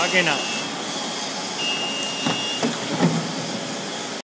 Okay now.